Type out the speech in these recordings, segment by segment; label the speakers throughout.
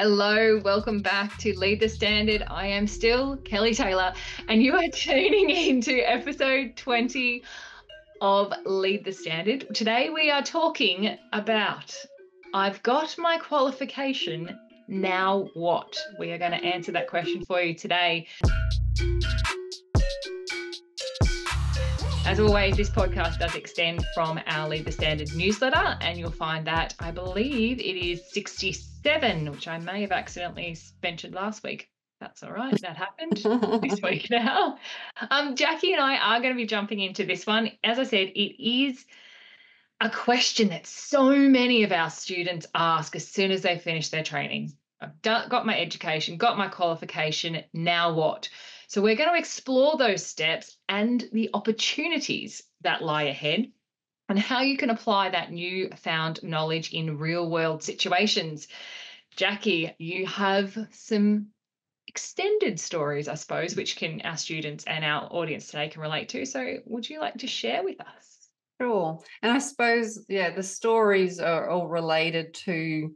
Speaker 1: Hello, welcome back to Lead the Standard. I am still Kelly Taylor, and you are tuning into episode 20 of Lead the Standard. Today we are talking about I've got my qualification, now what? We are going to answer that question for you today. As always, this podcast does extend from our Lead the Standard newsletter, and you'll find that I believe it is 67, which I may have accidentally mentioned last week. That's all right. That happened this week now. Um, Jackie and I are going to be jumping into this one. As I said, it is a question that so many of our students ask as soon as they finish their training. I've done, got my education, got my qualification. Now what? So, we're going to explore those steps and the opportunities that lie ahead and how you can apply that new found knowledge in real world situations. Jackie, you have some extended stories, I suppose, which can our students and our audience today can relate to. So, would you like to share with us?
Speaker 2: Sure. And I suppose, yeah, the stories are all related to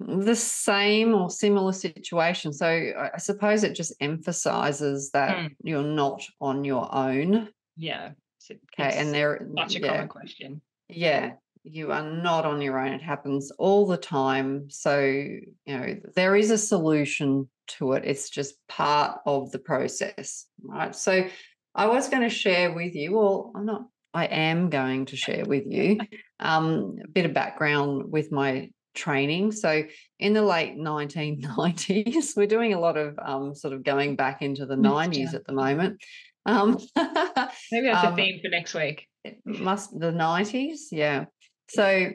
Speaker 2: the same or similar situation. So I suppose it just emphasizes that mm. you're not on your own.
Speaker 1: Yeah.
Speaker 2: Okay. And there
Speaker 1: such a yeah, common question.
Speaker 2: Yeah. You are not on your own. It happens all the time. So, you know, there is a solution to it. It's just part of the process. Right. So I was going to share with you, well, I'm not I am going to share with you um, a bit of background with my training. So in the late 1990s, we're doing a lot of um, sort of going back into the 90s at the moment. Um,
Speaker 1: Maybe that's um, a theme for next week.
Speaker 2: Must the 90s, yeah. So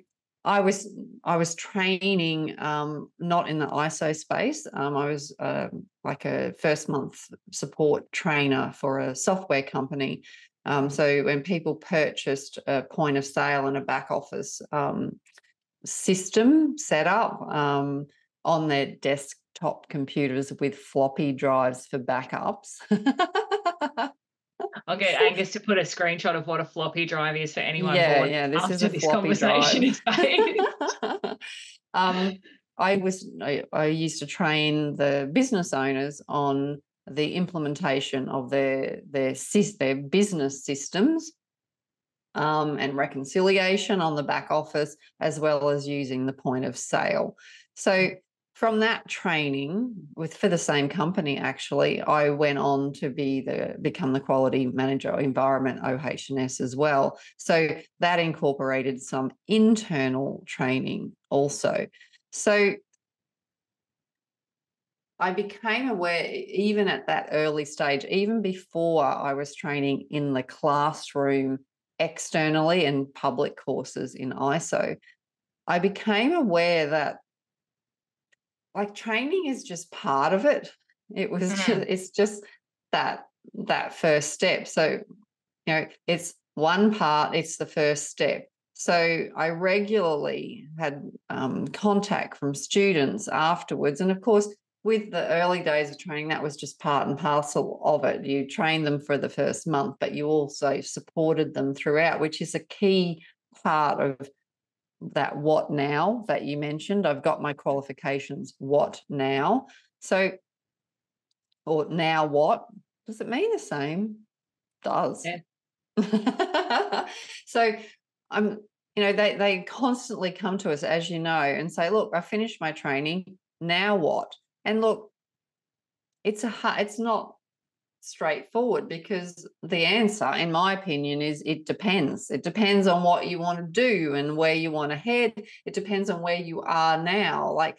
Speaker 2: I was I was training um, not in the ISO space. Um, I was uh, like a first month support trainer for a software company. Um, so when people purchased a point of sale and a back office um, system set up um, on their desktop computers with floppy drives for backups.
Speaker 1: I'll get Angus to put a screenshot of what a floppy drive is for anyone.
Speaker 2: Yeah, yeah. This is a this conversation drive. is um, I was I, I used to train the business owners on the implementation of their their their business systems um, and reconciliation on the back office, as well as using the point of sale. So from that training with for the same company actually i went on to be the become the quality manager environment ohs as well. So that incorporated some internal training also. So I became aware, even at that early stage, even before I was training in the classroom externally and public courses in ISO, I became aware that like training is just part of it. It was mm-hmm. just, it's just that that first step. So, you know, it's one part, it's the first step. So I regularly had um, contact from students afterwards. And of course, with the early days of training, that was just part and parcel of it. You trained them for the first month, but you also supported them throughout, which is a key part of that what now that you mentioned. I've got my qualifications. What now? So, or now what? Does it mean the same? Does. Yeah. so I'm, you know, they they constantly come to us, as you know, and say, look, I finished my training. Now what? And look, it's a it's not straightforward because the answer, in my opinion, is it depends. It depends on what you want to do and where you want to head. It depends on where you are now. Like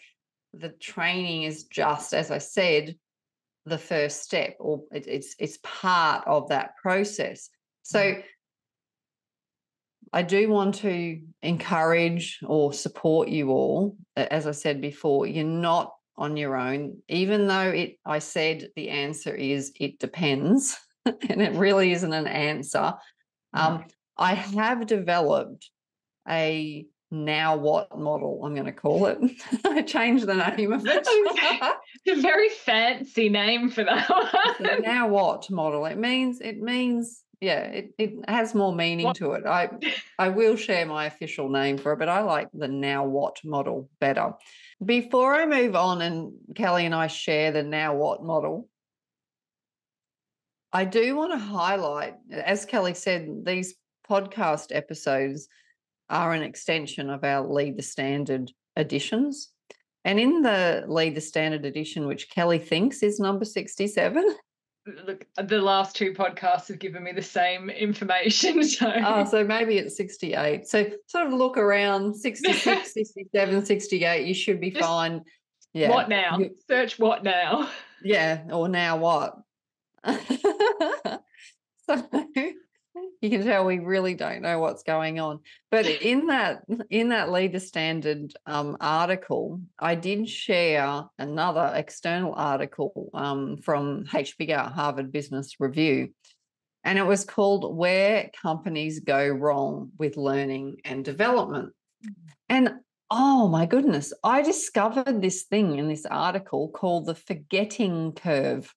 Speaker 2: the training is just, as I said, the first step, or it, it's it's part of that process. So mm-hmm. I do want to encourage or support you all. As I said before, you're not on your own, even though it I said the answer is it depends, and it really isn't an answer. Um, I have developed a now what model i'm going to call it. I changed the name of it.
Speaker 1: It's a very fancy name for that
Speaker 2: one. now what model. It means it means yeah it, it has more meaning what? to it i i will share my official name for it but i like the now what model better Before I move on and Kelly and I share the now what model, I do want to highlight, as Kelly said, these podcast episodes are an extension of our Lead the Standard editions. And in the Lead the Standard edition, which Kelly thinks is number 67.
Speaker 1: Look, the last two podcasts have given me the same information. So,
Speaker 2: oh, so maybe it's 68. So sort of look around 66, 67, 68. You should be
Speaker 1: Just
Speaker 2: fine. Yeah.
Speaker 1: what now?
Speaker 2: You-
Speaker 1: Search what now?
Speaker 2: Yeah. Or now what? so you can tell we really don't know what's going on. But in that in that Lead the Standard um, article, I did share another external article um, from HBR Harvard Business Review. And it was called Where Companies Go Wrong with Learning and Development. And oh my goodness, I discovered this thing in this article called the forgetting curve.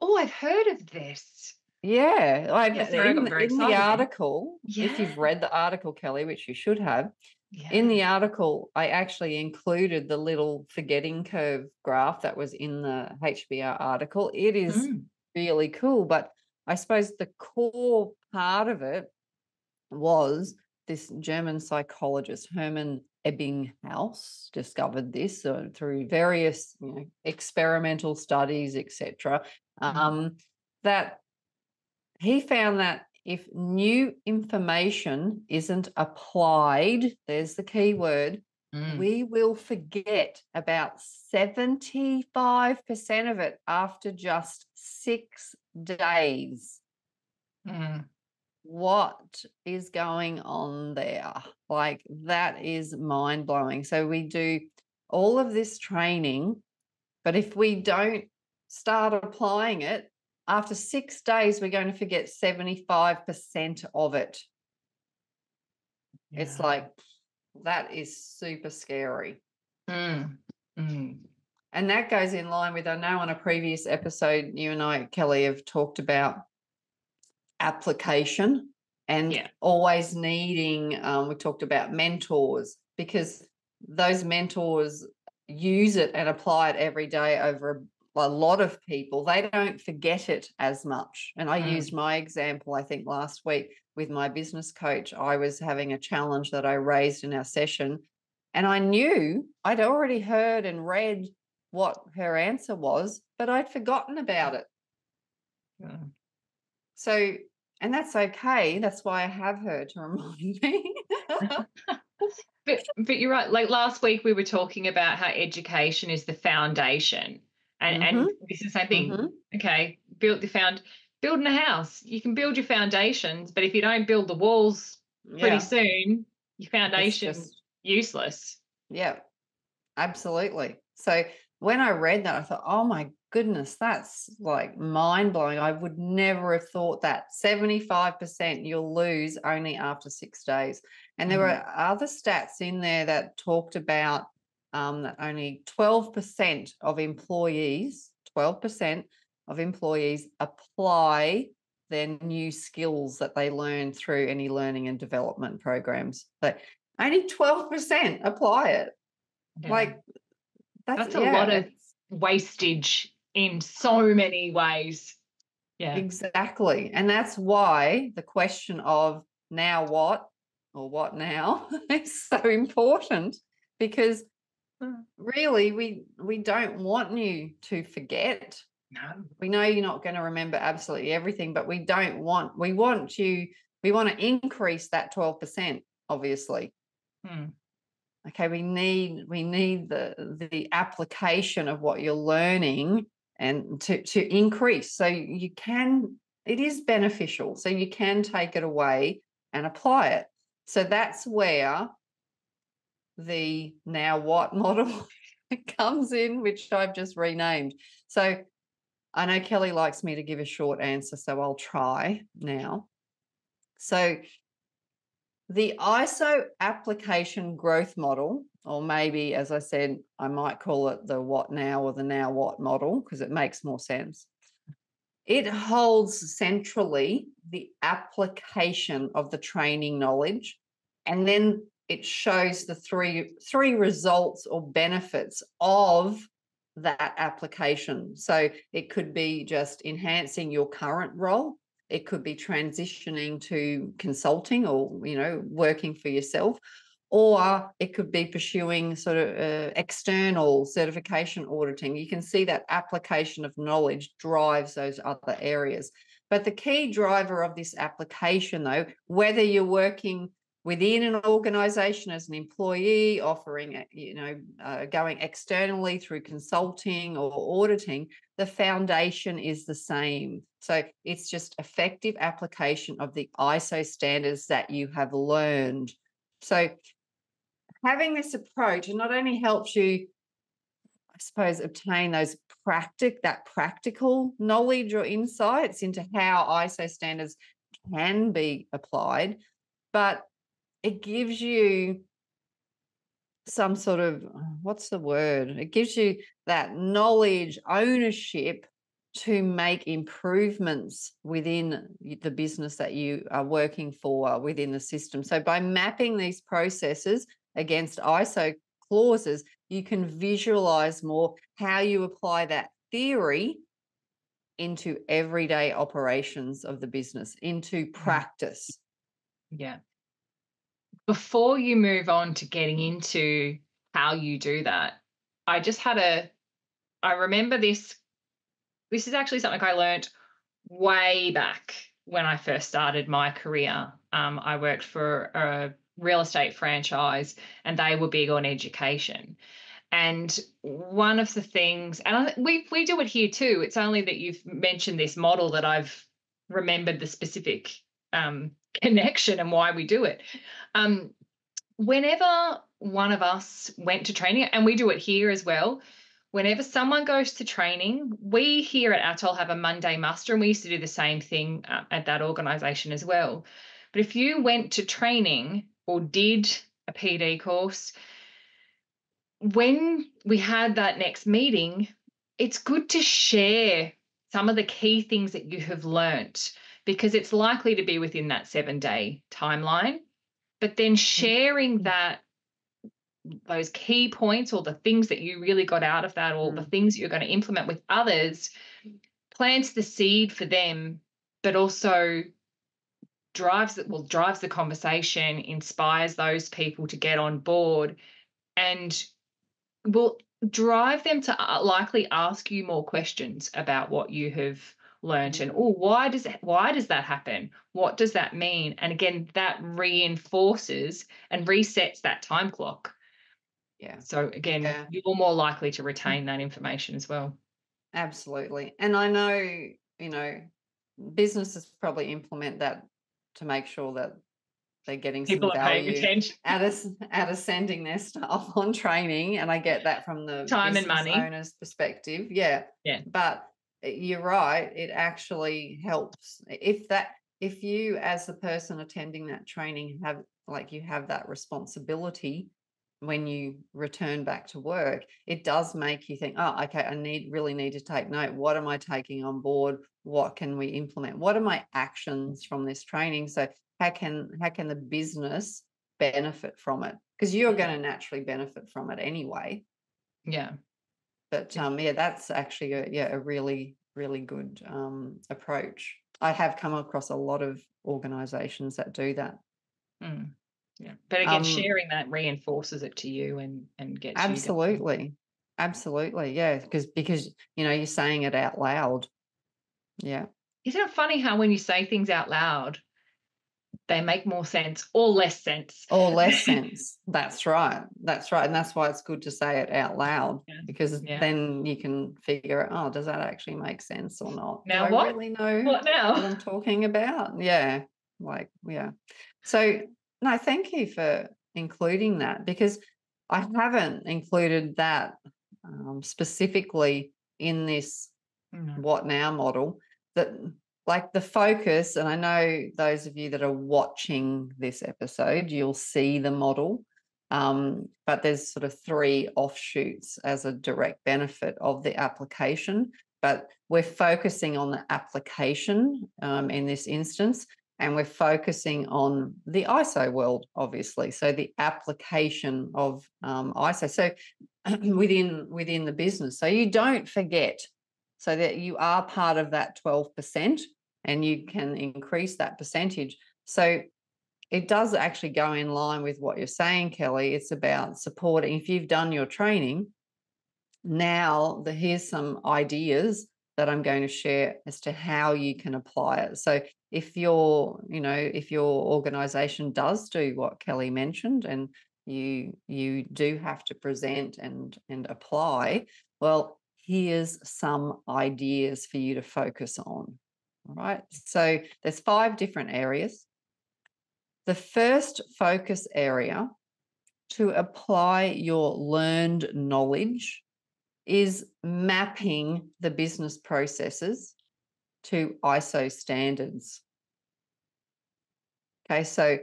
Speaker 1: Oh, I've heard of this.
Speaker 2: Yeah, I,
Speaker 1: Yeah,
Speaker 2: in, the- in the article, if you've read the article, Kelly, which you should have,
Speaker 1: Yeah.
Speaker 2: in the article, I actually included the little forgetting curve graph that was in the HBR article. It is
Speaker 1: Mm.
Speaker 2: really cool, but I suppose the core part of it was this German psychologist, Hermann Ebbinghaus, discovered this uh, through various you know, experimental studies, etc.
Speaker 1: Mhm.
Speaker 2: Um, that he found that if new information isn't applied, there's the key word,
Speaker 1: Mm.
Speaker 2: we will forget about 75% of it after just six days.
Speaker 1: Mm.
Speaker 2: What is going on there? Like, that is mind blowing. So, we do all of this training, but if we don't start applying it, after six days, we're going to forget 75% of it. It's like, that is super scary.
Speaker 1: Mm. Mm.
Speaker 2: And that goes in line with, I know on a previous episode, you and I, Kelly, have talked about application and
Speaker 1: Yeah.
Speaker 2: always needing, um, we talked about mentors because those mentors use it and apply it every day over a, lot of people. They don't forget it as much. And I
Speaker 1: Mm.
Speaker 2: used my example, I think last week with my business coach. I was having a challenge that I raised in our session. And I knew I'd already heard and read what her answer was, but I'd forgotten about it.
Speaker 1: Mm.
Speaker 2: So, and that's okay. That's why I have her to remind me.
Speaker 1: But but you're right. Like last week, we were talking about how education is the foundation, and and this is the same thing.
Speaker 2: Mhm.
Speaker 1: Okay, build the found building a house. You can build your foundations, but if you don't build the walls pretty
Speaker 2: Yeah,
Speaker 1: soon, your
Speaker 2: it's
Speaker 1: foundation
Speaker 2: just,
Speaker 1: useless.
Speaker 2: yeah, absolutely. So when I read that, I thought, oh my goodness, that's like mind blowing. I would never have thought that 75% you'll lose only after six days. And there
Speaker 1: Mhm.
Speaker 2: were other stats in there that talked about um, that only 12% of employees, 12% of employees apply their new skills that they learn through any learning and development programs. But only 12% apply it.
Speaker 1: Yeah.
Speaker 2: Like that's,
Speaker 1: That's a
Speaker 2: yeah,
Speaker 1: lot of wastage in so many ways. Yeah.
Speaker 2: Exactly. And that's why the question of now what or what now is so important because. Really we we don't want you to forget.
Speaker 1: No.
Speaker 2: We know you're not going to remember absolutely everything, but we don't want we want you we want to increase that 12% obviously.
Speaker 1: Mm.
Speaker 2: Okay, we need we need the the application of what you're learning and to to increase so you can it is beneficial so you can take it away and apply it so that's where the now what model comes in which i've just renamed. So i know kelly likes me to give a short answer so i'll try now. So the iso application growth model or maybe as i said i might call it the what now or the now what model because it makes more sense. It holds centrally the application of the training knowledge and then it shows the three three results or benefits of that application. So it could be just enhancing your current role. It could be transitioning to consulting or you know working for yourself, or it could be pursuing sort of uh, external certification auditing. You can see that application of knowledge drives those other areas. But the key driver of this application, though, whether you're working within an organization as an employee, offering, you know, uh, going externally through consulting or auditing, the foundation is the same. So it's just effective application of the ISO standards that you have learned. So having this approach, not only helps you, I suppose, obtain those practic that practical knowledge or insights into how ISO standards can be applied, but it gives you some sort of what's the word? It gives you that knowledge, ownership to make improvements within the business that you are working for within the system. So by mapping these processes against ISO clauses, you can visualize more how you apply that theory into everyday operations of the business, into mm. practice.
Speaker 1: Yeah. Before you move on to getting into how you do that, I just had a, I remember this. This is actually something I learned way back when I first started my career. Um, I worked for a real estate franchise and they were big on education. And one of the things, and I, we we do it here too. It's only that you've mentioned this model that I've remembered the specific um, connection and why we do it. Um, whenever one of us went to training, and we do it here as well, whenever someone goes to training, we here at ATOL have a Monday muster, and we used to do the same thing uh, at that organization as well. But if you went to training or did a PD course, when we had that next meeting, it's good to share some of the key things that you have learnt because it's likely to be within that seven day timeline. But then mm. sharing that those key points or the things that you really got out of that or mm. the things that you're going to implement with others plants the seed for them but also drives it well drives the conversation inspires those people to get on board and will drive them to uh, likely ask you more questions about what you have learned and oh why does why does that happen? What does that mean? And again that reinforces and resets that time clock.
Speaker 2: Yeah.
Speaker 1: So again yeah. you're more likely to retain that mm-hmm. information as well.
Speaker 2: Absolutely. And i know you know businesses probably implement that to make sure that they're getting
Speaker 1: people
Speaker 2: some
Speaker 1: are paying attention.
Speaker 2: at of out of sending their staff on training, and I get that from the
Speaker 1: time and money.
Speaker 2: owner's perspective. Yeah,
Speaker 1: yeah.
Speaker 2: But Eh, you're right; it actually helps if that if you, as the person attending that training, have like you have that responsibility when you return back to work, it does make you think, oh, okay, I need really need to take note. What am I taking on board? What can we implement? What are my actions from this training? So how can how can the business benefit from it? Because you're going to naturally benefit from it anyway.
Speaker 1: Yeah.
Speaker 2: But um, yeah, that's actually a yeah a really really good um, approach. I have come across a lot of organisations that do that.
Speaker 1: Mm. Yeah, but again, um, sharing that reinforces it to you and and gets
Speaker 2: absolutely, absolutely, yeah. Because because you know you're saying it out loud. Yeah.
Speaker 1: Isn't it funny how when you say things out loud, they make more sense or less sense.
Speaker 2: Or less sense. That's right. That's right. And that's why it's good to say it out loud yeah. because yeah. then you can figure out, oh, does that actually make sense or not?
Speaker 1: Now
Speaker 2: Do
Speaker 1: what?
Speaker 2: I really know
Speaker 1: what now?
Speaker 2: What I'm talking about. Yeah. Like, yeah. So no, thank you for including that because I haven't included that um, specifically in this mm-hmm. what now model that like the focus and i know those of you that are watching this episode you'll see the model um, but there's sort of three offshoots as a direct benefit of the application but we're focusing on the application um, in this instance and we're focusing on the ISO world, obviously. So the application of um, ISO. So within within the business, so you don't forget, so that you are part of that twelve percent, and you can increase that percentage. So it does actually go in line with what you're saying, Kelly. It's about supporting. If you've done your training, now the, here's some ideas that I'm going to share as to how you can apply it. So if your, you know, if your organization does do what Kelly mentioned and you you do have to present and and apply, well, here's some ideas for you to focus on. Right. So there's five different areas. The first focus area to apply your learned knowledge is mapping the business processes to ISO standards. Okay, so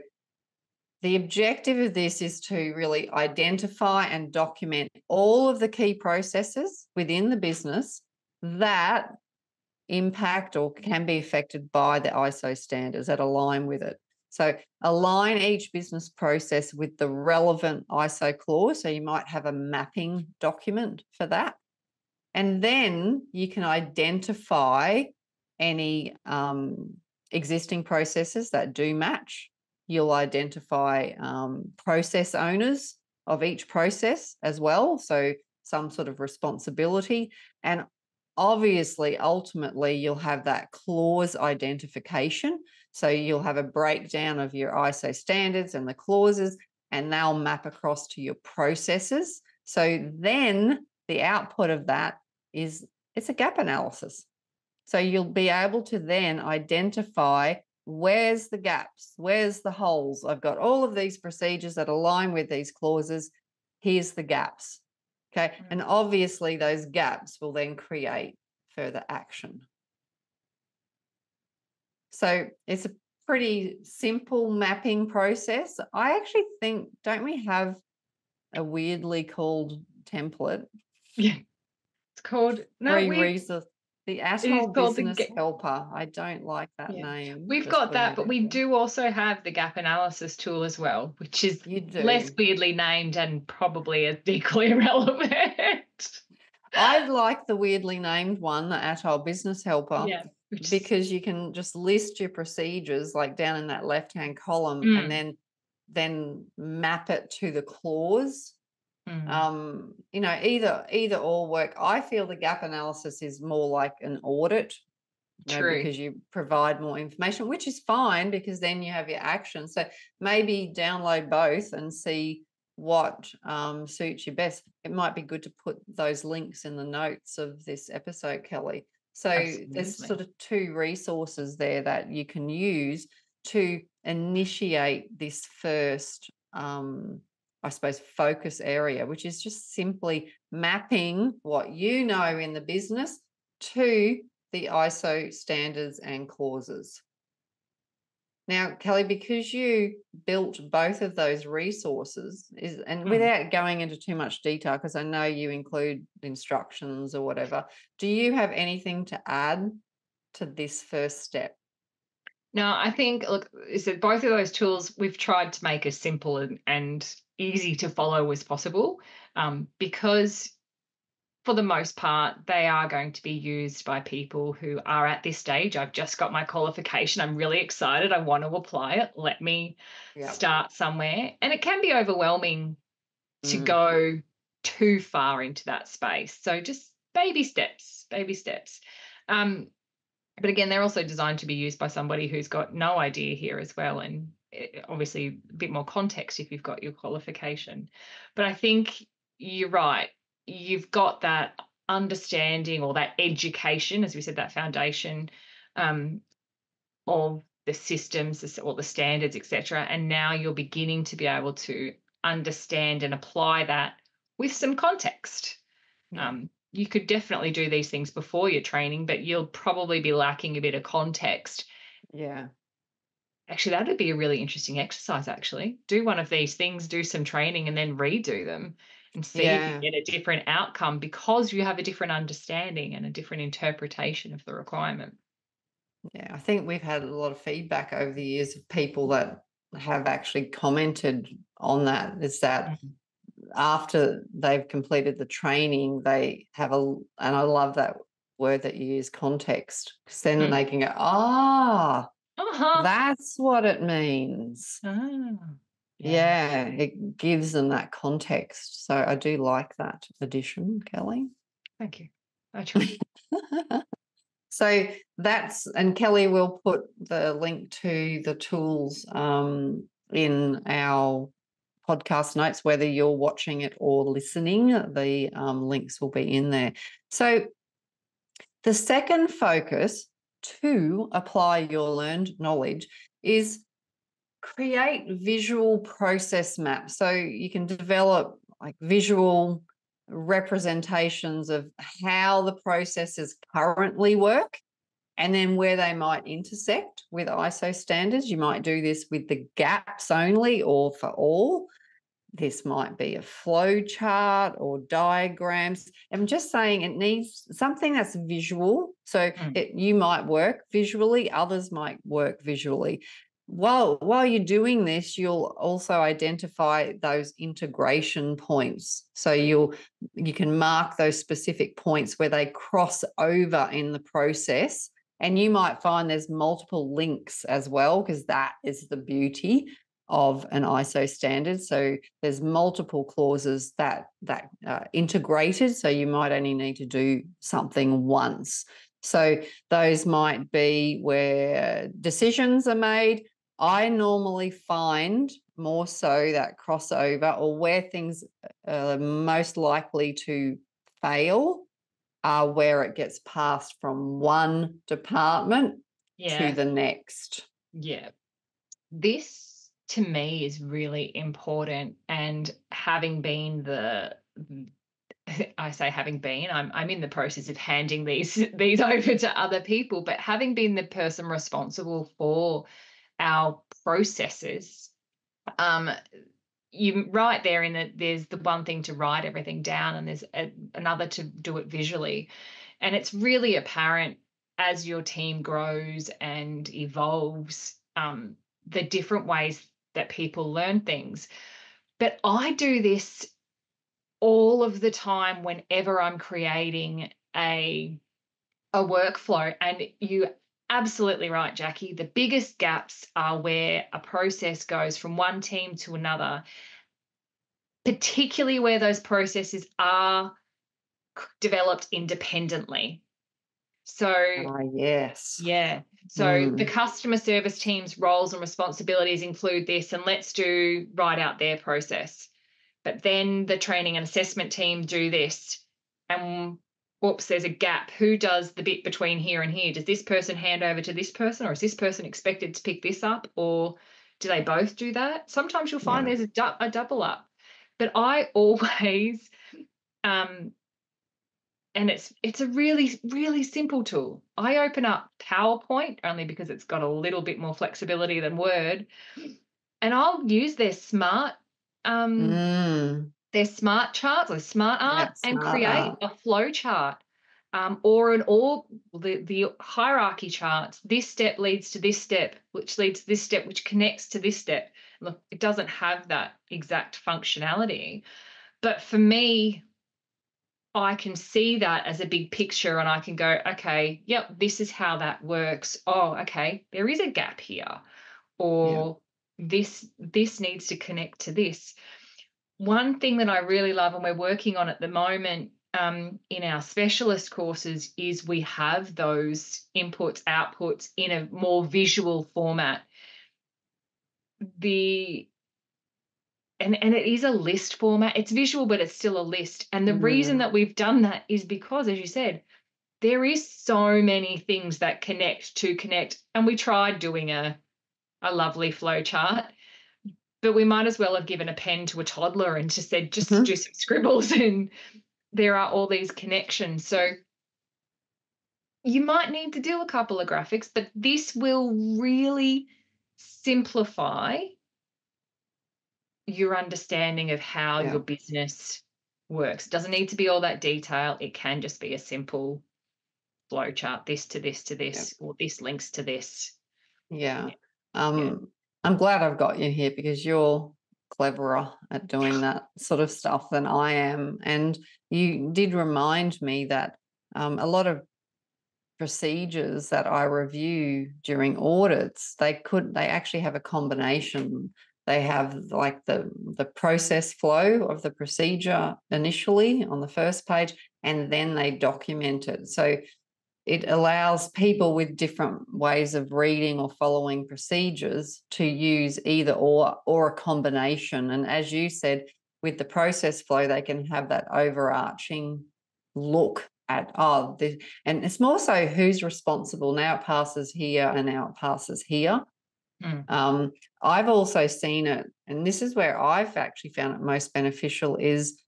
Speaker 2: the objective of this is to really identify and document all of the key processes within the business that impact or can be affected by the ISO standards that align with it. So align each business process with the relevant ISO clause. So you might have a mapping document for that. And then you can identify any um, existing processes that do match. You'll identify um, process owners of each process as well. So some sort of responsibility. And obviously, ultimately, you'll have that clause identification. So you'll have a breakdown of your ISO standards and the clauses, and they'll map across to your processes. So then the output of that is it's a gap analysis. So you'll be able to then identify where's the gaps, where's the holes. I've got all of these procedures that align with these clauses. Here's the gaps. Okay. And mm-hmm. obviously, those gaps will then create further action. So it's a pretty simple mapping process. I actually think, don't we have a weirdly called template?
Speaker 1: Yeah. It's called no, we.
Speaker 2: The ATOL Business Helper. I don't like that
Speaker 1: Yeah.
Speaker 2: name.
Speaker 1: We've got that, but we
Speaker 2: there.
Speaker 1: do also have the gap analysis tool as well, which is less weirdly named and probably as equally irrelevant.
Speaker 2: I like the weirdly named one, the ATOL Business Helper.
Speaker 1: yeah,
Speaker 2: because you can just list your procedures like down in that left hand column
Speaker 1: Mm.
Speaker 2: and then then map it to the clause
Speaker 1: Mm,
Speaker 2: um you know either either or work. I feel the gap analysis is more like an audit you know, because you provide more information which is fine because then you have your action so maybe download both and see what um, suits you best. It might be good to put those links in the notes of this episode kelly. So there's sort of two resources there that you can use to initiate this first um, I suppose, focus area, which is just simply mapping what you know in the business to the ISO standards and clauses. Now, Kelly, because you built both of those resources, is and
Speaker 1: Mm.
Speaker 2: without going into too much detail, because I know you include instructions or whatever, do you have anything to add to this first step?
Speaker 1: No, I think look, is that both of those tools we've tried to make as simple and, and easy to follow as possible, um, because for the most part they are going to be used by people who are at this stage. I've just got my qualification. I'm really excited. I want to apply it. Let me
Speaker 2: Yeah.
Speaker 1: start somewhere, and it can be overwhelming to
Speaker 2: Mm.
Speaker 1: go too far into that space. So just baby steps, baby steps. Um, but again, they're also designed to be used by somebody who's got no idea here as well, and obviously a bit more context if you've got your qualification. But I think you're right. You've got that understanding or that education, as we said, that foundation um, of the systems or the standards, etc. And now you're beginning to be able to understand and apply that with some context.
Speaker 2: Yeah.
Speaker 1: Um, you could definitely do these things before your training, but you'll probably be lacking a bit of context.
Speaker 2: Yeah.
Speaker 1: Actually, that would be a really interesting exercise. Actually, do one of these things, do some training, and then redo them and see if you get a different outcome because you have a different understanding and a different interpretation of the requirement.
Speaker 2: Yeah, I think we've had a lot of feedback over the years of people that have actually commented on that is that
Speaker 1: Mhm.
Speaker 2: after they've completed the training, they have a, and I love that word that you use, context, because then
Speaker 1: Mm.
Speaker 2: they can go, ah,
Speaker 1: Uh-huh.
Speaker 2: that's what it means.
Speaker 1: Ah,
Speaker 2: Yeah, it gives them that context. So I do like that addition, Kelly.
Speaker 1: Thank you. I try.
Speaker 2: so that's and Kelly will put the link to the tools um, in our podcast notes, whether you're watching it or listening. The um, links will be in there. So the second focus to apply your learned knowledge is create visual process maps. So you can develop like visual representations of how the processes currently work and then where they might intersect with ISO standards. You might do this with the gaps only or for all. This might be a flow chart or diagrams. I'm just saying it needs something that's visual. So
Speaker 1: Mm.
Speaker 2: it, you might work visually, others might work visually while while you're doing this you'll also identify those integration points so you'll you can mark those specific points where they cross over in the process and you might find there's multiple links as well because that is the beauty of an ISO standard so there's multiple clauses that that are integrated so you might only need to do something once so those might be where decisions are made I normally find more so that crossover or where things uh, are most likely to fail are where it gets passed from one department
Speaker 1: Yeah.
Speaker 2: to the next.
Speaker 1: Yeah. This to me is really important. And having been the I say having been, I'm I'm in the process of handing these these over to other people, but having been the person responsible for our processes, um, you right there in that there's the one thing to write everything down and there's a, another to do it visually. And it's really apparent as your team grows and evolves, um, the different ways that people learn things. But I do this all of the time whenever I'm creating a a workflow and you absolutely right Jackie the biggest gaps are where a process goes from one team to another particularly where those processes are developed independently so
Speaker 2: Ah, yes.
Speaker 1: yeah. So the
Speaker 2: Mm.
Speaker 1: customer service team's roles and responsibilities include this, and let's do write out their process. But then the training and assessment team do this, and whoops, there's a gap. Who does the bit between here and here? Does this person hand over to this person, or is this person expected to pick this up, or do they both do that? Sometimes you'll find
Speaker 2: Yeah.
Speaker 1: there's a, du- a double up, but I always um, and it's it's a really really simple tool. I open up PowerPoint only because it's got a little bit more flexibility than Word, and I'll use their smart um
Speaker 2: Mm.
Speaker 1: their smart charts or smart art and create
Speaker 2: art.
Speaker 1: a flow chart um, or an org the, the hierarchy charts. This step leads to this step, which leads to this step, which connects to this step. Look, it doesn't have that exact functionality, but for me, I can see that as a big picture and I can go, okay, yep, this is how that works. Oh, okay, there is a gap here. Or this this needs to connect to this. One thing that I really love and we're working on at the moment um, in our specialist courses is we have those inputs, outputs in a more visual format. The and and it is a list format. It's visual, but it's still a list. And the reason
Speaker 2: Mm.
Speaker 1: that we've done that is because, as you said, there is so many things that connect to connect. And we tried doing a a lovely flow chart, but we might as well have given a pen to a toddler and just said, just
Speaker 2: Mhm.
Speaker 1: do some scribbles, and there are all these connections. So you might need to do a couple of graphics, but this will really simplify your understanding of how
Speaker 2: Yeah.
Speaker 1: your business works. It doesn't need to be all that detail. It can just be a simple flow chart, this to this to this, or this links to this.
Speaker 2: Yeah. Um, I'm glad I've got you here because you're cleverer at doing that sort of stuff than I am. And you did remind me that um, a lot of procedures that I review during audits, they could they actually have a combination. They have like the the process flow of the procedure initially on the first page, and then they document it. So it allows people with different ways of reading or following procedures to use either or or a combination. And as you said, with the process flow, they can have that overarching look at oh the, and it's more so who's responsible now it passes here and now it passes here mm. um, i've also seen it and this is where i've actually found it most beneficial is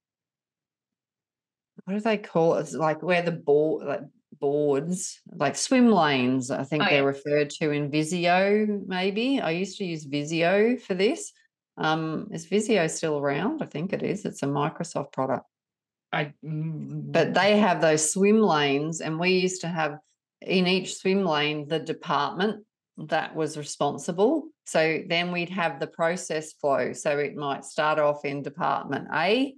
Speaker 2: what do they call it? It's like where the board like boards like swim lanes i think oh, they're yeah. referred to in visio maybe. I used to use visio for this. Um, is visio still around? I think it is. It's a microsoft product.
Speaker 1: I,
Speaker 2: but they have those swim lanes, and we used to have in each swim lane the department that was responsible. So then we'd have the process flow. So it might start off in department A,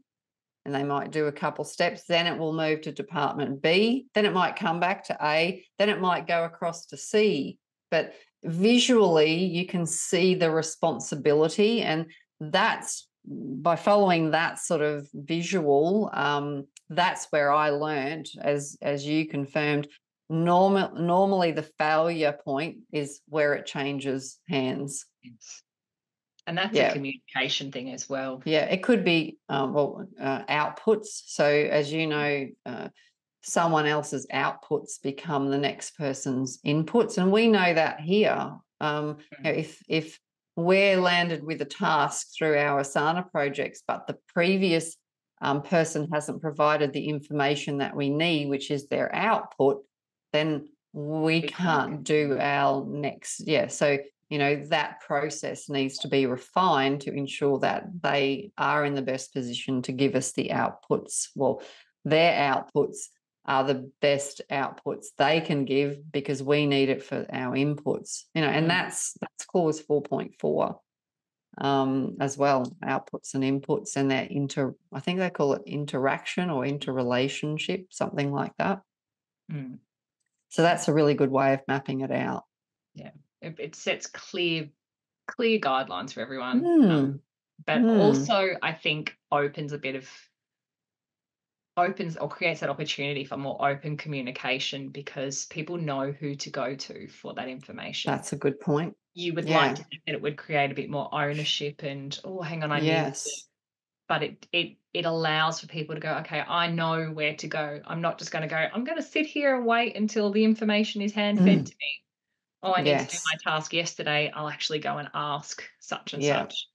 Speaker 2: and they might do a couple steps. Then it will move to department B. Then it might come back to A. Then it might go across to C. But visually, you can see the responsibility, and that's by following that sort of visual, um, that's where I learned, as as you confirmed. Normal, normally the failure point is where it changes hands.
Speaker 1: And that's yeah. a communication thing as well.
Speaker 2: Yeah, it could be um, well uh, outputs. So as you know, uh, someone else's outputs become the next person's inputs, and we know that here. Um, mm-hmm. if if we're landed with a task through our Asana projects, but the previous um, person hasn't provided the information that we need, which is their output, then we can't do our next. Yeah. So, you know, that process needs to be refined to ensure that they are in the best position to give us the outputs, well, their outputs are the best outputs they can give because we need it for our inputs you know and mm. that's that's clause 4.4 um, as well outputs and inputs and that inter i think they call it interaction or interrelationship something like that
Speaker 1: mm.
Speaker 2: So that's a really good way of mapping it out
Speaker 1: yeah it, it sets clear clear guidelines for everyone
Speaker 2: mm. um,
Speaker 1: but mm. also i think opens a bit of opens or creates that opportunity for more open communication because people know who to go to for that information.
Speaker 2: That's a good point.
Speaker 1: You would yeah. like to think that it would create a bit more ownership and oh, hang on, I yes. But it it it allows for people to go, okay, I know where to go. I'm not just going to go, I'm going to sit here and wait until the information is hand fed mm. to me. Oh, I need yes. to do my task yesterday. I'll actually go and ask such and yeah. such.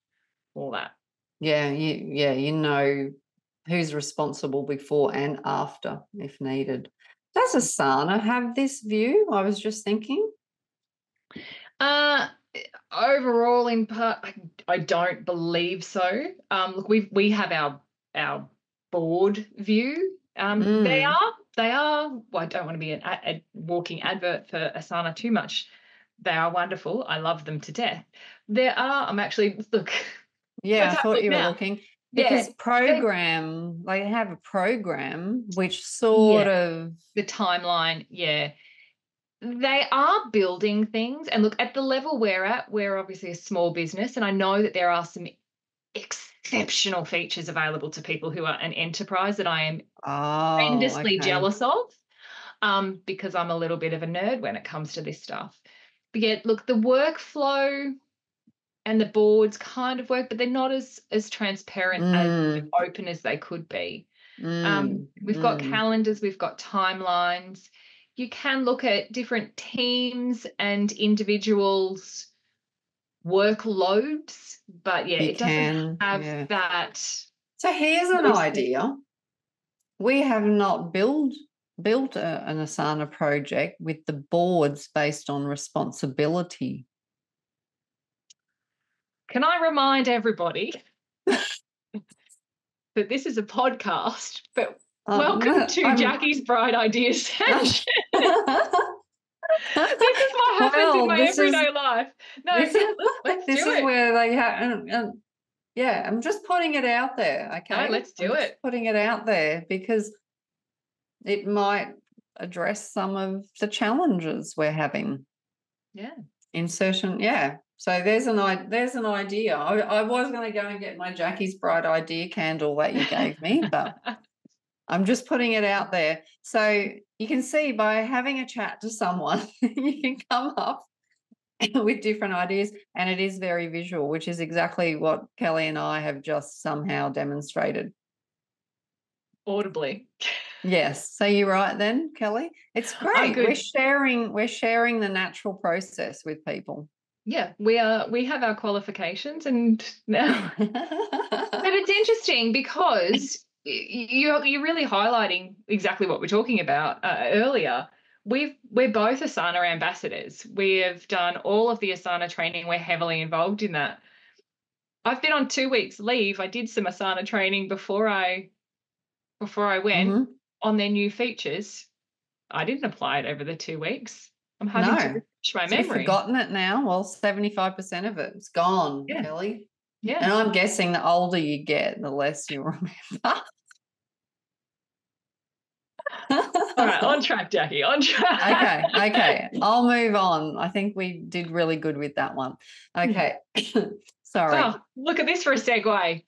Speaker 1: All that.
Speaker 2: Yeah, you yeah, you know who's responsible before and after if needed. Does Asana have this view? I was just thinking.
Speaker 1: Uh overall in part I, I don't believe so. Um look we we have our our board view. Um mm. they are they are well, I don't want to be an, a, a walking advert for Asana too much. They are wonderful. I love them to death. There are I'm actually look
Speaker 2: yeah, I thought you now. were looking because yeah. program they have a program which sort yeah. of
Speaker 1: the timeline yeah they are building things and look at the level we're at we're obviously a small business and i know that there are some exceptional features available to people who are an enterprise that i am
Speaker 2: oh,
Speaker 1: tremendously okay. jealous of um, because i'm a little bit of a nerd when it comes to this stuff but yet look the workflow and the boards kind of work, but they're not as as transparent mm. as open as they could be.
Speaker 2: Mm.
Speaker 1: Um, we've
Speaker 2: mm.
Speaker 1: got calendars, we've got timelines. You can look at different teams and individuals' workloads, but yeah,
Speaker 2: you
Speaker 1: it doesn't have yeah. that.
Speaker 2: So here's an idea. We have not built built a, an Asana project with the boards based on responsibility
Speaker 1: can I remind everybody that this is a podcast, but um, welcome to I'm, Jackie's Bright Idea Session. this is what happens
Speaker 2: Well,
Speaker 1: in my
Speaker 2: this is-
Speaker 1: everyday life. No,
Speaker 2: this is,
Speaker 1: let's
Speaker 2: this
Speaker 1: do
Speaker 2: is
Speaker 1: it.
Speaker 2: where they have. And, and yeah, I'm just putting it out there. Okay,
Speaker 1: let's
Speaker 2: I'm
Speaker 1: do
Speaker 2: just
Speaker 1: it.
Speaker 2: Putting it out there because it might address some of the challenges we're having
Speaker 1: Yeah.
Speaker 2: in certain. Yeah. So there's an i there's an idea. I, I was going to go and get my Jackie's Bright idea candle that you gave me, but I'm just putting it out there. So you can see by having a chat to someone, you can come up with different ideas. And it is very visual, which is exactly what Kelly and I have just somehow demonstrated.
Speaker 1: Audibly.
Speaker 2: Yes. So you're right then, Kelly. It's great. We're sharing, we're sharing the natural process with people.
Speaker 1: Yeah, we are. We have our qualifications, and now But it's interesting because you're you're really highlighting exactly what we're talking about uh, earlier. We've we're both Asana ambassadors. We have done all of the Asana training. We're heavily involved in that. I've been on two weeks leave. I did some Asana training before I before I went
Speaker 2: Mhm.
Speaker 1: on their new features. I didn't apply it over the two weeks. I'm having to
Speaker 2: No.
Speaker 1: refresh my
Speaker 2: So you've forgotten it now. Well, 75% of it's gone,
Speaker 1: Yeah.
Speaker 2: Kelly.
Speaker 1: yeah.
Speaker 2: And I'm guessing the older you get, the less you remember.
Speaker 1: All right, on track, Jackie. On track.
Speaker 2: okay, okay. I'll move on. I think we did really good with that one. Okay. Sorry.
Speaker 1: Oh, look at this for a segue.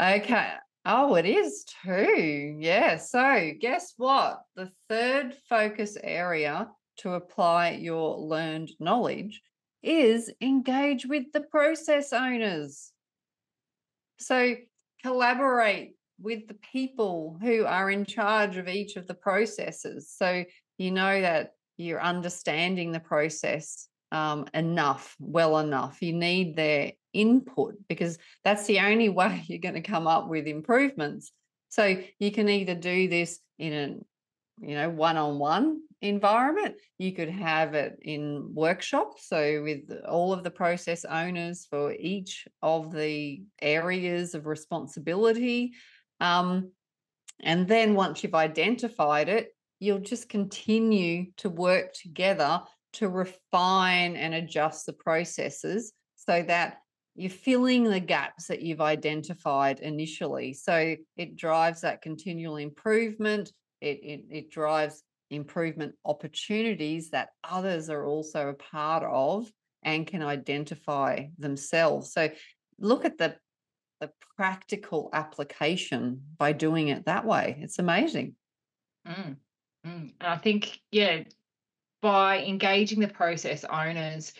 Speaker 2: Okay. Oh, it is too. Yeah. So, guess what? The third focus area to apply your learned knowledge is engage with the process owners. So, collaborate with the people who are in charge of each of the processes. So, you know that you're understanding the process um, enough, well enough. You need their input because that's the only way you're going to come up with improvements. So you can either do this in a you know one-on-one environment you could have it in workshops so with all of the process owners for each of the areas of responsibility um, and then once you've identified it you'll just continue to work together to refine and adjust the processes so that you're filling the gaps that you've identified initially. So it drives that continual improvement. It, it, it drives improvement opportunities that others are also a part of and can identify themselves. So look at the the practical application by doing it that way. It's amazing.
Speaker 1: Mm, mm. And I think, yeah, by engaging the process owners,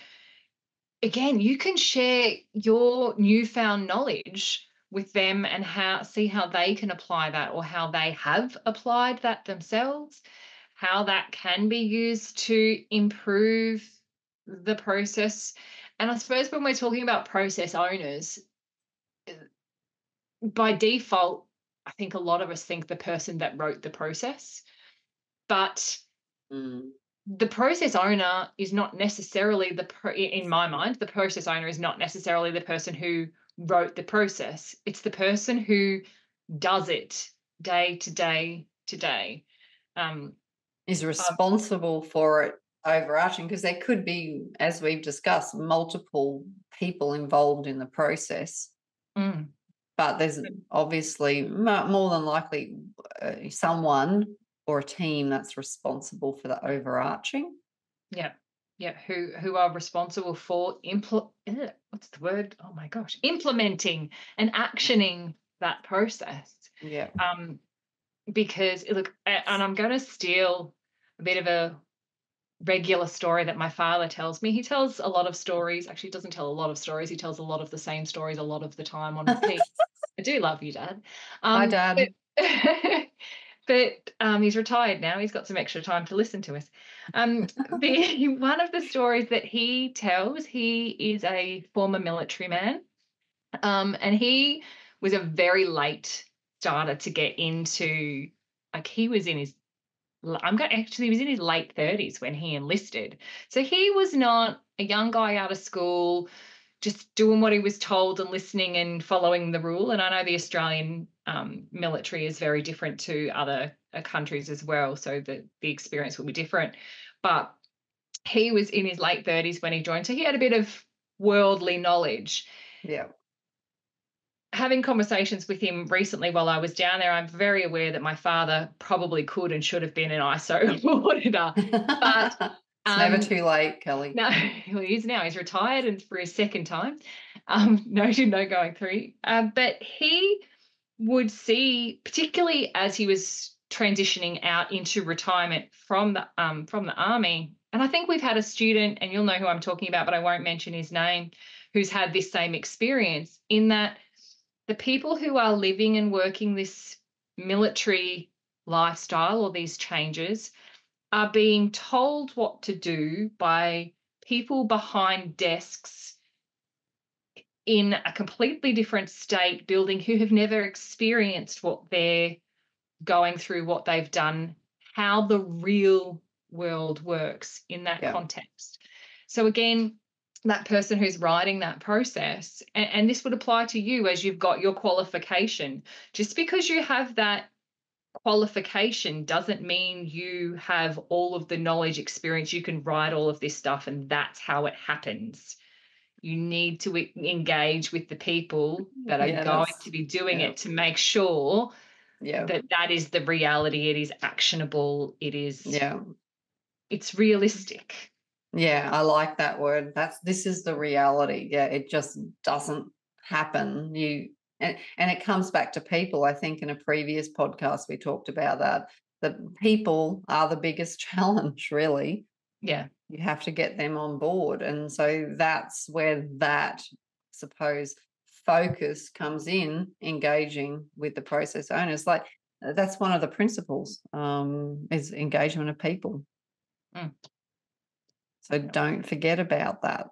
Speaker 1: again, you can share your newfound knowledge with them and how see how they can apply that or how they have applied that themselves, how that can be used to improve the process. And I suppose when we're talking about process owners, by default, I think a lot of us think the person that wrote the process, but the process owner is not necessarily the per- in my mind the process owner is not necessarily the person who wrote the process. It's the person who does it day to day to day. Um
Speaker 2: Is responsible for it overarching because there could be, as we've discussed, multiple people involved in the process.
Speaker 1: mm,
Speaker 2: but there's obviously more than likely uh, someone or a team that's responsible for the overarching.
Speaker 1: yeah yeah who who are responsible for impl- eh, what's the word? Oh my gosh implementing and actioning that process.
Speaker 2: Yeah.
Speaker 1: um because look and i'm going to steal a bit of a regular story that my father tells me. He tells a lot of stories actually he doesn't tell a lot of stories he tells a lot of the same stories a lot of the time on repeat i do love you dad
Speaker 2: Hi,
Speaker 1: um,
Speaker 2: Dad.
Speaker 1: but, but um, he's retired now he's got some extra time to listen to us um, the one of the stories that he tells he is a former military man um, and he was a very late starter to get into like he was in his I'm going actually he was in his late 30s when he enlisted. So he was not a young guy out of school just doing what he was told and listening and following the rule and I know the Australian um, military is very different to other uh, countries as well, so the the experience will be different. But he was in his late 30s when he joined, so he had a bit of worldly knowledge.
Speaker 2: Yeah.
Speaker 1: Having conversations with him recently while I was down there, I'm very aware that my father probably could and should have been an ISO auditor. But
Speaker 2: it's never
Speaker 1: um,
Speaker 2: too late, Kelly.
Speaker 1: no, well, he is now. He's retired and for his second time. Um, no, no going through. Um, but he would see, particularly as he was transitioning out into retirement from the um, from the army. And I think we've had a student, and you'll know who I'm talking about, but I won't mention his name, who's had this same experience. In that, the people who are living and working this military lifestyle or these changes are being told what to do by people behind desks in a completely different state building who have never experienced what they're going through, what they've done, how the real world works in that
Speaker 2: Yeah.
Speaker 1: context. So, again, that person who's writing that process, and, and this would apply to you as you've got your qualification, just because you have that qualification doesn't mean you have all of the knowledge experience you can write all of this stuff and that's how it happens you need to engage with the people that are
Speaker 2: Yeah,
Speaker 1: going to be doing
Speaker 2: yeah.
Speaker 1: it to make sure
Speaker 2: Yeah.
Speaker 1: that that is the reality it is actionable it is
Speaker 2: Yeah.
Speaker 1: it's realistic
Speaker 2: Yeah, I like that word. That's this is the reality. Yeah, it just doesn't happen. You and and it comes back to people. I think in a previous podcast we talked about that. The people are the biggest challenge, really.
Speaker 1: yeah
Speaker 2: You have to get them on board. And so that's where that I suppose focus comes in engaging with the process owners. Like uh, that's one of the principles um, is engagement of people.
Speaker 1: Mm.
Speaker 2: So don't forget about that.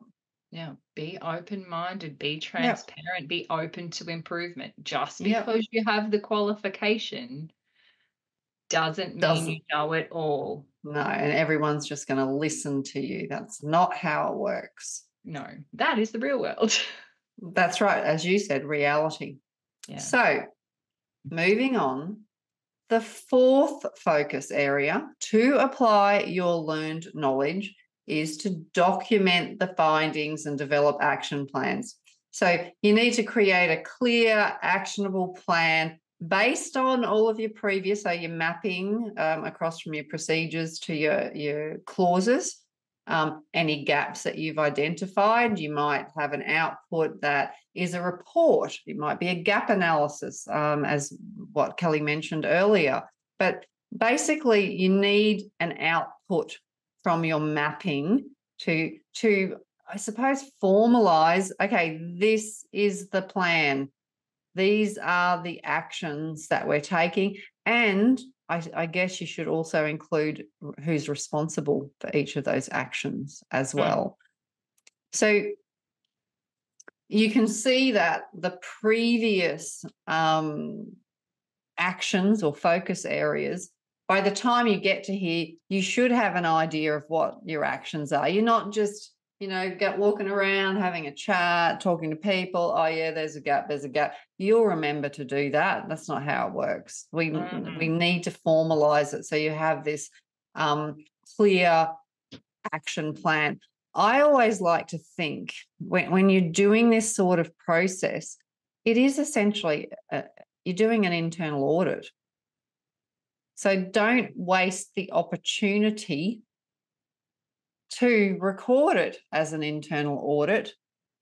Speaker 1: Yeah be open-minded be transparent be open to improvement just
Speaker 2: Yep.
Speaker 1: because you have the qualification doesn't mean you know it all
Speaker 2: No, and everyone's just going to listen to you. That's not how it works.
Speaker 1: no that is the real world
Speaker 2: That's right. As you said, reality.
Speaker 1: yeah
Speaker 2: So, moving on, the fourth focus area to apply your learned knowledge is to document the findings and develop action plans. So, you need to create a clear, actionable plan based on all of your previous, so your mapping um, across from your procedures to your, your clauses. Um, any gaps that you've identified. You might have an output that is a report. It might be a gap analysis, um, as what Kelly mentioned earlier. But basically, you need an output from your mapping to to I suppose formalize. Okay, this is the plan. These are the actions that we're taking, and I, I guess you should also include who's responsible for each of those actions as
Speaker 1: Mm.
Speaker 2: well. So you can see that the previous um, actions or focus areas, by the time you get to here, you should have an idea of what your actions are. You're not just, you know, get walking around, having a chat, talking to people. Oh, yeah, there's a gap, there's a gap. You'll remember to do that. That's not how it works. We we need to formalize it so you have this um, clear action plan. I always like to think when, when you're doing this sort of process, it is essentially uh you're doing an internal audit. So don't waste the opportunity to record it as an internal audit.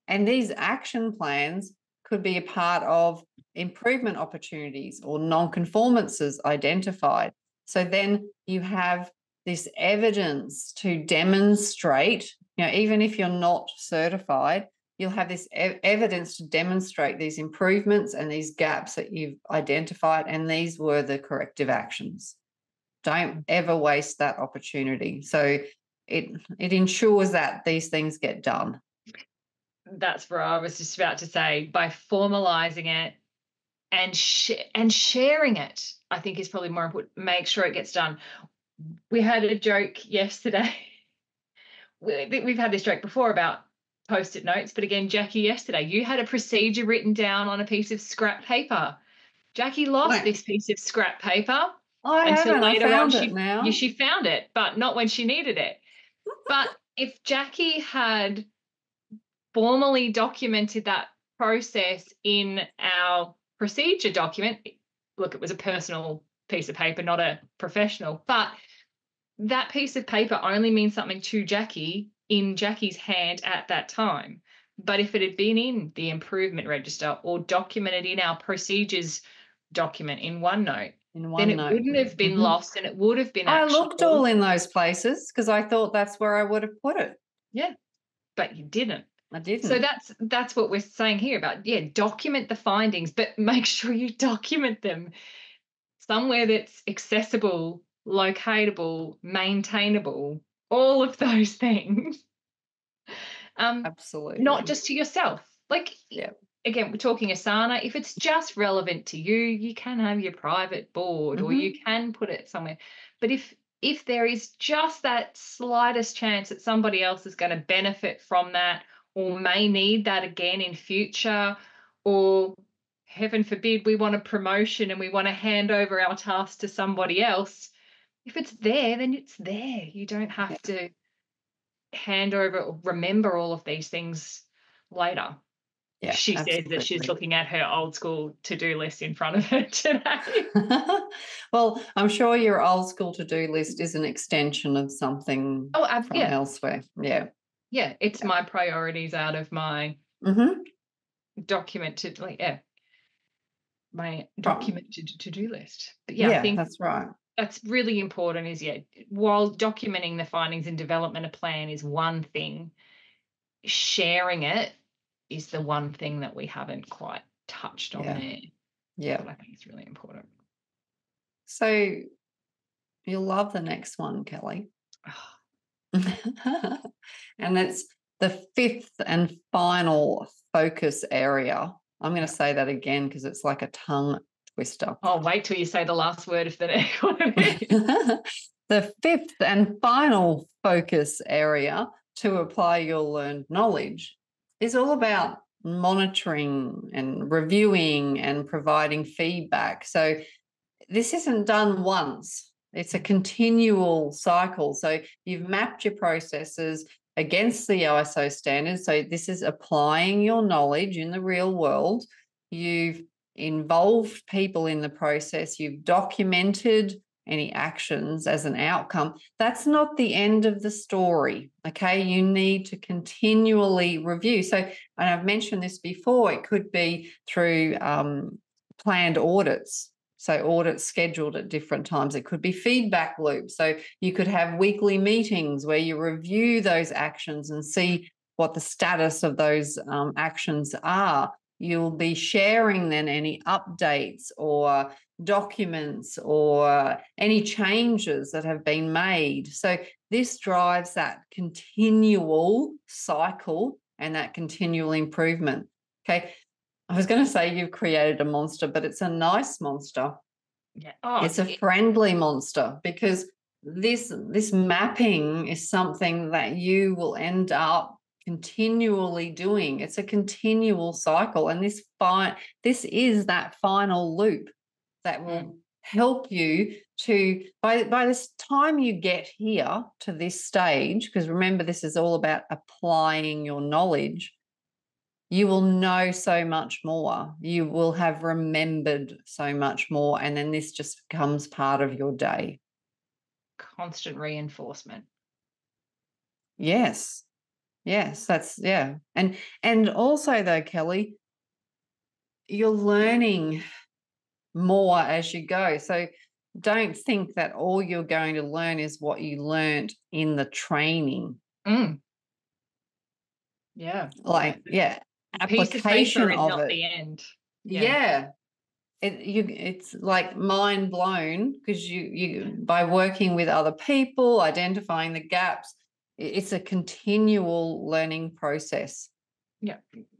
Speaker 2: And these action plans could be a part of improvement opportunities or non-conformances identified. So then you have this evidence to demonstrate, you know, even if you're not certified, you'll have this ev- evidence to demonstrate these improvements and these gaps that you've identified, and these were the corrective actions. Don't ever waste that opportunity. So it it ensures that these things get done.
Speaker 1: that's where I was just about to say by formalizing it and sh- and sharing it I think is probably more important make sure it gets done we had a joke yesterday we, we've had this joke before about post-it notes but again Jackie yesterday you had a procedure written down on a piece of scrap paper Jackie lost
Speaker 2: Right.
Speaker 1: this piece of scrap paper oh,
Speaker 2: I
Speaker 1: until
Speaker 2: haven't. I
Speaker 1: later on
Speaker 2: found
Speaker 1: she
Speaker 2: it now.
Speaker 1: yeah, she found it, but not when she needed it. But if Jackie had formally documented that process in our procedure document, look, it was a personal piece of paper, not a professional, but that piece of paper only means something to Jackie in Jackie's hand at that time. But if it had been in the improvement register or documented in our procedures document in OneNote,
Speaker 2: in
Speaker 1: then it
Speaker 2: OneNote.
Speaker 1: wouldn't have been
Speaker 2: Mhm.
Speaker 1: lost and it would have been
Speaker 2: I looked all in those places because I thought that's where I would have put it.
Speaker 1: Yeah, but you didn't.
Speaker 2: I didn't.
Speaker 1: So that's that's what we're saying here about yeah, document the findings, but make sure you document them somewhere that's accessible, locatable, maintainable, all of those things. Um,
Speaker 2: Absolutely.
Speaker 1: not just to yourself. Like
Speaker 2: Yeah.
Speaker 1: again, we're talking Asana. If it's just relevant to you, you can have your private board or you can put it somewhere. But if if there is just that slightest chance that somebody else is going to benefit from that or may need that again in future, or heaven forbid, we want a promotion and we want to hand over our task to somebody else, if it's there, then it's there. You don't have to hand over or remember all of these things later.
Speaker 2: yeah,
Speaker 1: she says that she's looking at her old school to-do list in front of her today.
Speaker 2: well, I'm sure your old school to do list is an extension of something
Speaker 1: oh, ab-
Speaker 2: from
Speaker 1: yeah,
Speaker 2: elsewhere. Yeah.
Speaker 1: yeah. It's my priorities out of my
Speaker 2: hmm
Speaker 1: documented, like yeah, my documented to-do list. But yeah, I think
Speaker 2: that's right.
Speaker 1: That's really important. Is yeah, while documenting the findings and development a plan is one thing, sharing it is the one thing that we haven't quite touched on
Speaker 2: Yeah.
Speaker 1: there.
Speaker 2: Yeah.
Speaker 1: But I think it's really important.
Speaker 2: So you'll love the next one, Kelly. and it's the fifth and final focus area. I'm going to say that again because it's like a tongue twister.
Speaker 1: Oh, wait till you say the last word of the next one.
Speaker 2: the fifth and final focus area to apply your learned knowledge is all about monitoring and reviewing and providing feedback. So this isn't done once. It's a continual cycle. So you've mapped your processes against the ISO standards. So this is applying your knowledge in the real world. You've involved people in the process. You've documented any actions as an outcome. That's not the end of the story. Okay. You need to continually review. So, and I've mentioned this before, it could be through um, planned audits. So, audits scheduled at different times. It could be feedback loops. So, you could have weekly meetings where you review those actions and see what the status of those um, actions are. You'll be sharing then any updates or documents or any changes that have been made. So, this drives that continual cycle and that continual improvement. Okay. I was going to say you've created a monster, but it's a nice monster.
Speaker 1: yeah. Oh,
Speaker 2: it's a friendly monster because this this mapping is something that you will end up continually doing. It's a continual cycle, and this fine this is that final loop that will
Speaker 1: Mm.
Speaker 2: help you to by by this time you get here to this stage because remember this is all about applying your knowledge you will know so much more you will have remembered so much more and then this just becomes part of your day
Speaker 1: constant reinforcement.
Speaker 2: yes yes that's yeah and and also though kelly you're learning more as you go so don't think that all you're going to learn is what you learned in the training
Speaker 1: Mm. Yeah.
Speaker 2: like yeah
Speaker 1: of
Speaker 2: application of it
Speaker 1: the end.
Speaker 2: yeah, It, you it's like mind blown because you you by working with other people identifying the gaps it's a continual learning process Yeah.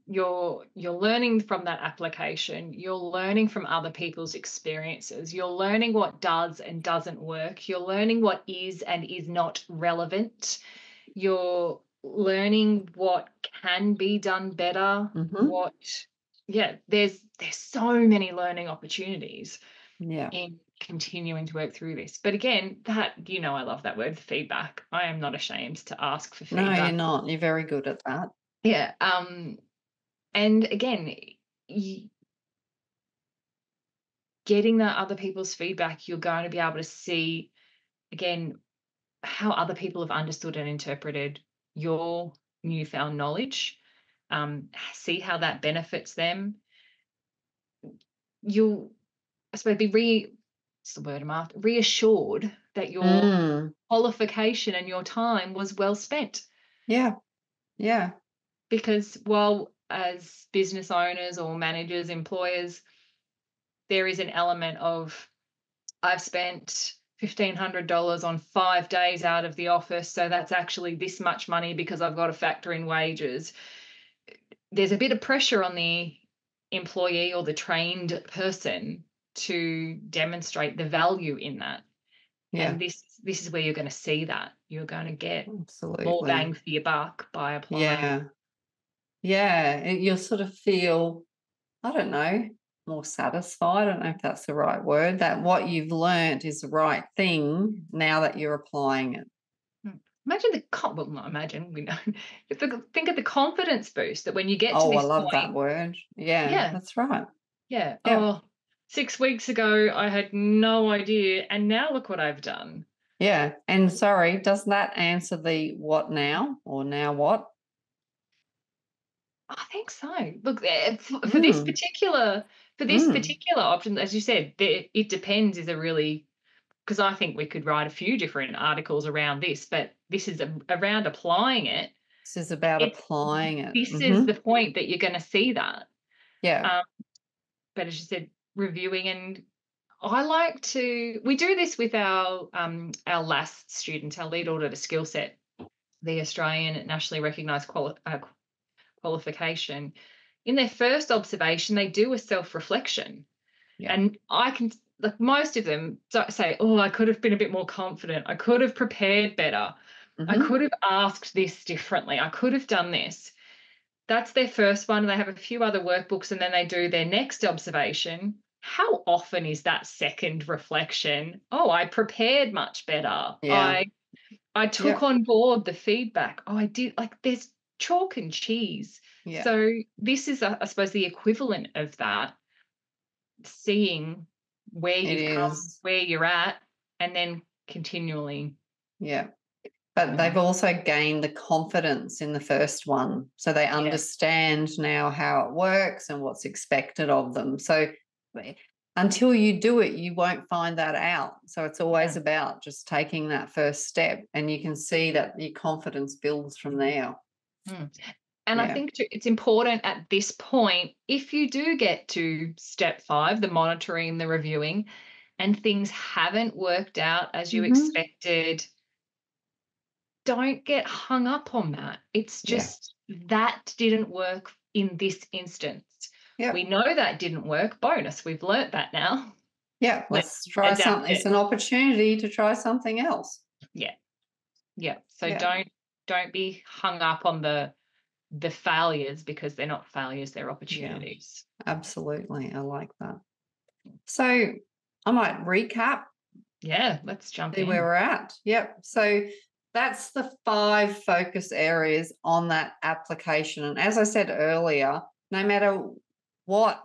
Speaker 1: you're you're learning from that application you're learning from other people's experiences you're learning what does and doesn't work you're learning what is and is not relevant you're learning what can be done better
Speaker 2: Mhm.
Speaker 1: what yeah there's there's so many learning opportunities
Speaker 2: yeah
Speaker 1: in continuing to work through this. But again, that you know, I love that word feedback. I am not ashamed to ask for feedback.
Speaker 2: No, you're not. You're very good at that.
Speaker 1: Yeah. Um, and again, getting that other people's feedback, you're going to be able to see again how other people have understood and interpreted your newfound knowledge. Um, see how that benefits them. You'll, I suppose, be re. What's the word I'm after? Reassured that your
Speaker 2: Mm,
Speaker 1: qualification and your time was well spent.
Speaker 2: yeah. Yeah.
Speaker 1: because while as business owners or managers, employers, there is an element of I've spent $1,500 on five days out of the office. So that's actually this much money because I've got to factor in wages. There's a bit of pressure on the employee or the trained person to demonstrate the value in that.
Speaker 2: Yeah.
Speaker 1: And this this is where you're going to see that. You're going to get
Speaker 2: Absolutely.
Speaker 1: more bang for your buck by applying.
Speaker 2: Yeah. Yeah. You'll sort of feel, I don't know, more satisfied. I don't know if that's the right word, that what you've learned is the right thing now that you're applying it. Hmm.
Speaker 1: Imagine the well, not imagine we know. Think of the confidence boost that when you get to
Speaker 2: Oh,
Speaker 1: this
Speaker 2: I love
Speaker 1: point,
Speaker 2: that word. Yeah,
Speaker 1: Yeah.
Speaker 2: that's right.
Speaker 1: yeah,
Speaker 2: Yeah.
Speaker 1: Oh, six weeks ago I had no idea, and now look what I've done.
Speaker 2: Yeah. And sorry, doesn't that answer the what now or now what?
Speaker 1: I think so. Look, eh, for, for this
Speaker 2: Mm.
Speaker 1: particular for this
Speaker 2: Mm.
Speaker 1: particular option, as you said, it depends. Is a really because I think we could write a few different articles around this, but this is a, around applying it.
Speaker 2: This is about
Speaker 1: It's-
Speaker 2: applying it.
Speaker 1: This is
Speaker 2: Mhm.
Speaker 1: the point that you're going to see that.
Speaker 2: yeah.
Speaker 1: um, but as you said, reviewing and I like to. We do this with our um, our last student, our lead auditor skill set, the Australian nationally recognised quali- uh, qualification. In their first observation, they do a self reflection,
Speaker 2: Yeah.
Speaker 1: and I can like most of them say, "Oh, I could have been a bit more confident. I could have prepared better." I
Speaker 2: Mhm.
Speaker 1: could have asked this differently. I could have done this. That's their first one. They have a few other workbooks and then they do their next observation. How often is that second reflection? Oh, I prepared much better.
Speaker 2: Yeah.
Speaker 1: I I took on board the feedback. Oh, I did like there's chalk and cheese.
Speaker 2: Yeah.
Speaker 1: So this is I suppose the equivalent of that seeing where you've come,
Speaker 2: is.
Speaker 1: where you're at and then continually
Speaker 2: Yeah. But they've also gained the confidence in the first one. So they understand now how it works and what's expected of them. So until you do it, you won't find that out. So it's always about just taking that first step. And you can see that your confidence builds from there.
Speaker 1: And
Speaker 2: Yeah.
Speaker 1: I think it's important at this point, if you do get to step five, the monitoring, the reviewing, and things haven't worked out as you
Speaker 2: Mhm.
Speaker 1: expected, don't get hung up on that. It's
Speaker 2: Yeah.
Speaker 1: just that didn't work in this instance.
Speaker 2: Yeah.
Speaker 1: We know that didn't work. Bonus, we've learnt that now.
Speaker 2: Yeah.
Speaker 1: Let's
Speaker 2: Let's try something. It's an opportunity to try something else.
Speaker 1: Yeah. Yeah. So
Speaker 2: Yeah.
Speaker 1: don't don't be hung up on the the failures because they're not failures, they're opportunities.
Speaker 2: Absolutely. I like that. So I might recap
Speaker 1: Yeah, let's jump
Speaker 2: see
Speaker 1: in.
Speaker 2: where we're at. Yep. So that's the five focus areas on that application. And as I said earlier, no matter what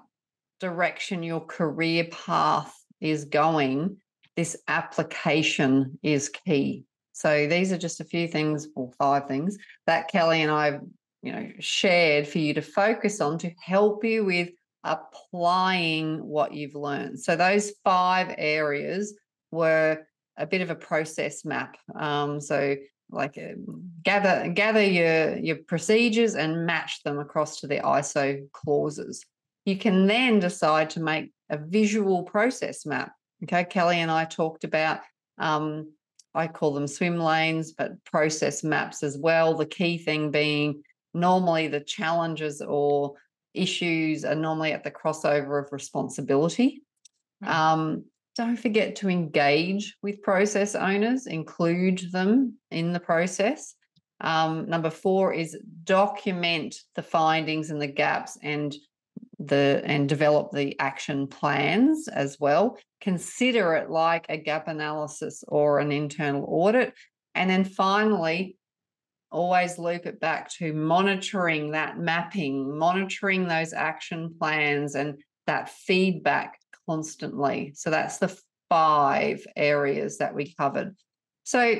Speaker 2: direction your career path is going, this application is key. So these are just a few things, or five things that Kelly and I, you know, shared for you to focus on to help you with applying what you've learned. So those five areas were a bit of a process map. Um, so like um, gather gather your your procedures and match them across to the ISO clauses. You can then decide to make a visual process map. Okay, Kelly and I talked about um, I call them swim lanes, but process maps as well. The key thing being normally the challenges or issues are normally at the crossover of responsibility. Um, don't forget to engage with process owners, include them in the process. Um, number four is document the findings and the gaps and the and develop the action plans as well. Consider it like a gap analysis or an internal audit. And then finally, always loop it back to monitoring that mapping, monitoring those action plans and that feedback constantly. So that's the five areas that we covered. So,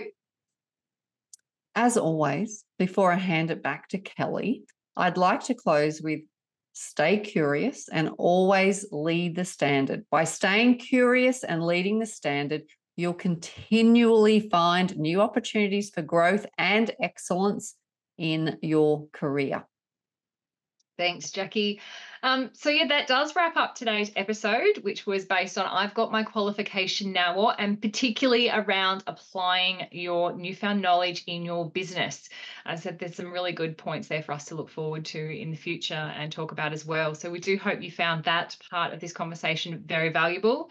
Speaker 2: as always, before I hand it back to Kelly, I'd like to close with stay curious and always lead the standard. By staying curious and leading the standard, you'll continually find new opportunities for growth and excellence in your career.
Speaker 1: Thanks, Jackie. Um, so, yeah, that does wrap up today's episode, which was based on I've got my qualification now, or, and particularly around applying your newfound knowledge in your business. I said there's some really good points there for us to look forward to in the future and talk about as well. So, we do hope you found that part of this conversation very valuable.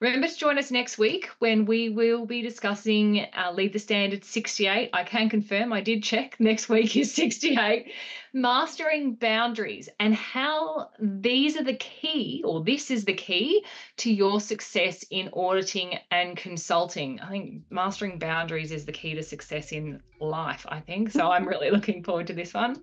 Speaker 1: Remember to join us next week when we will be discussing uh, Lead the Standard 68. I can confirm, I did check, next week is 68. Mastering boundaries and how these are the key, or this is the key to your success in auditing and consulting. I think mastering boundaries is the key to success in life, I think. So I'm really looking forward to this one.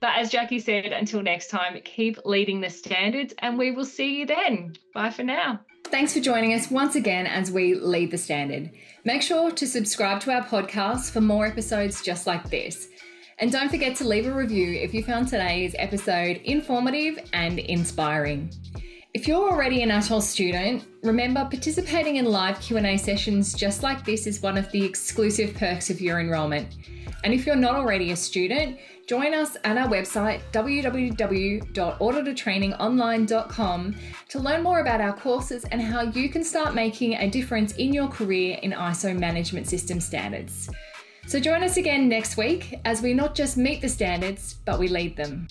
Speaker 1: But as Jackie said, until next time, keep leading the standards and we will see you then. Bye for now.
Speaker 3: Thanks for joining us once again as we lead the standard. Make sure to subscribe to our podcast for more episodes just like this. And don't forget to leave a review if you found today's episode informative and inspiring. If you're already an ATOL student, remember participating in live Q&A sessions just like this is one of the exclusive perks of your enrolment. And if you're not already a student, Join us at our website www.auditortrainingonline.com to learn more about our courses and how you can start making a difference in your career in ISO management system standards. So join us again next week as we not just meet the standards, but we lead them.